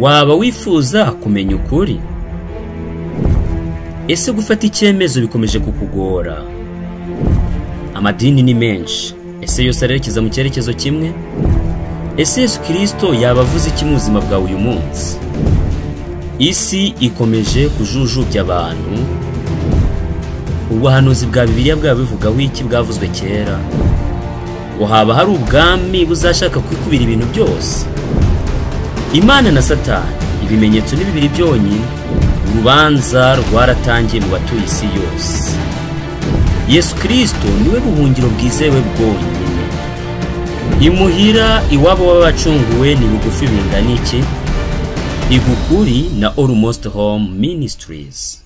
waba wifuza kumenya ukuri? Ese gufata icyemezo bikomeje kukugora? Amadini ni menshi. Ese yose arerekeza mu cyerekezo kimwe? Ese yesu kirisito yaba avuze iki mu buzima bwawe uyu munsi? Isi ikomeje kujujubya abantu? Ubuhanuzi bwa bibiliya bwaba bivugaho iki bwavuzwe kera? Ngo haba hari ubwami buzashaka kwikubira ibintu byose? Imana na satani. Ibimenyetso ni bibiri byonyine urubanza rwaratangiye mu batuye isi yose. Yesu kirisito ni we buhungiro bwizewe bwonyine. Imuhira iwabo w'abacunguwe ni bugufi bingana iki? Igukuri na almost home ministries.